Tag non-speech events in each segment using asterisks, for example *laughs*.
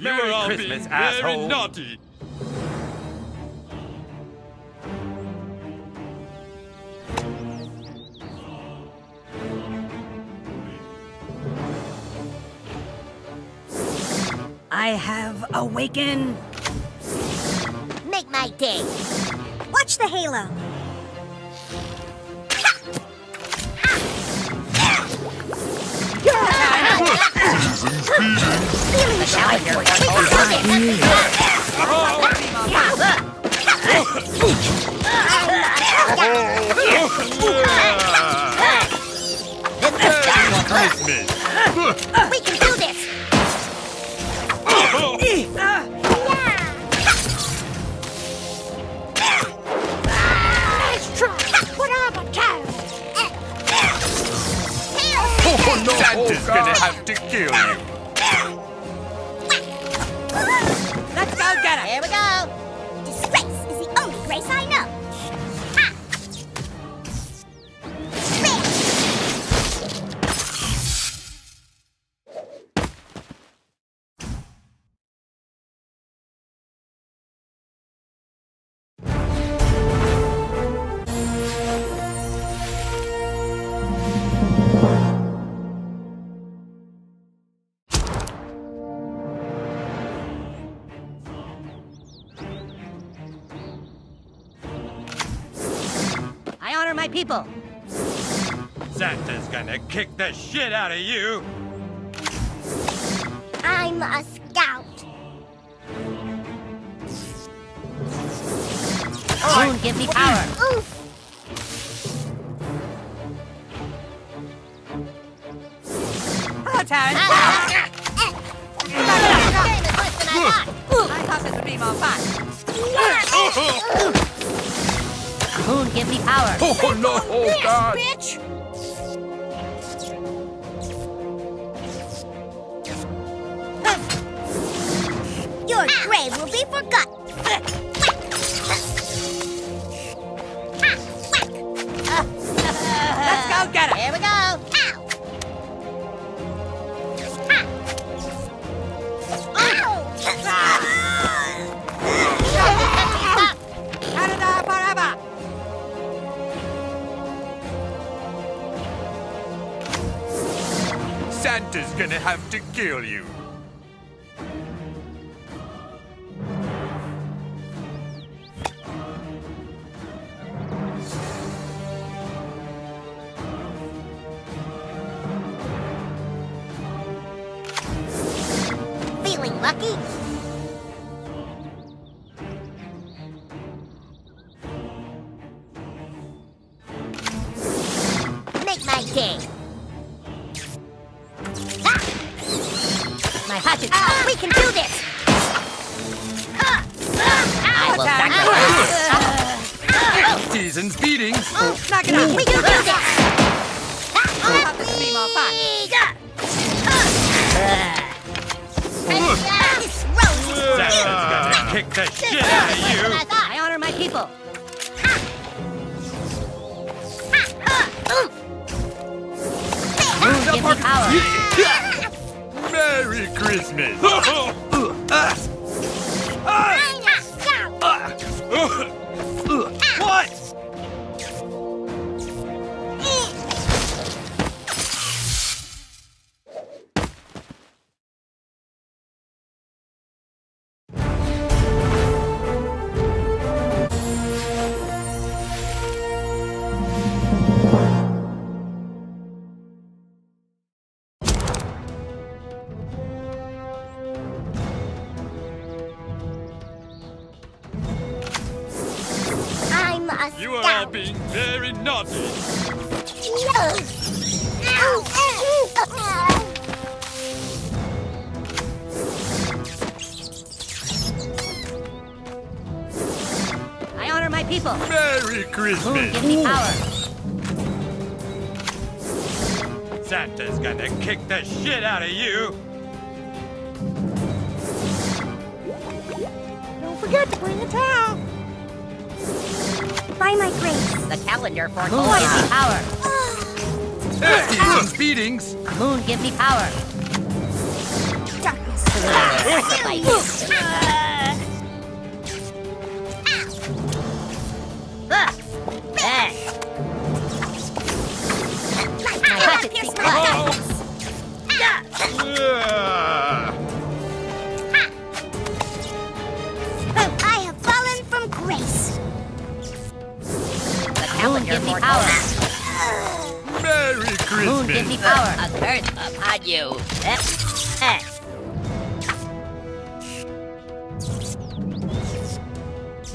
You are all Christmas, being asshole. very naughty. I have awakened. Make my day. Watch the halo. *laughs* We can do this! Nice try! What I'm a child! Oh! Santa's gonna have to kill you! Him! Here we go! People. Santa's gonna kick the shit out of you! I'm a scout! Moon, give me power. Oof! Hello, Taryn. Game is worse than I thought! I thought this would be more fun. Moon, give me power. Oh no! Oh god! Bitch! Your grave will be forgotten! Let's go get him. Here we go! Santa's gonna have to kill you! Feeling lucky? Make my day. Sacrifice. Season's beatings! Knock it out. We can do this. I thought this would be more fun. This rose is Santa's gonna kick the shit out of you! I honor my people. Moon, give me power. Merry Christmas! *laughs* You are all being very naughty! I honor my people. Merry Christmas! give me power. Santa's gonna kick the shit out of you! Don't forget to bring a towel. By my grace. The calendar for Moon, give me power. Season's beatings! Moon, give me power. Darkness. Me power. Merry Moon gives me power. A curse upon you.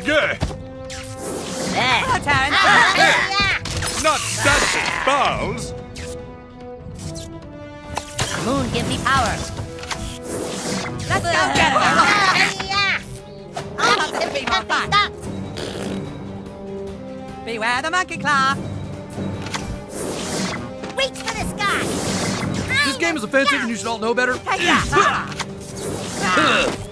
Good. Eh. eh. eh. Ah, Not Santa's balls. Moon gives me power. Let's go get her. Ah, ah, I'll be more fun. Beware the monkey claw. Reach for the sky. This game is offensive and you should all know better. *laughs* Ah. Ah.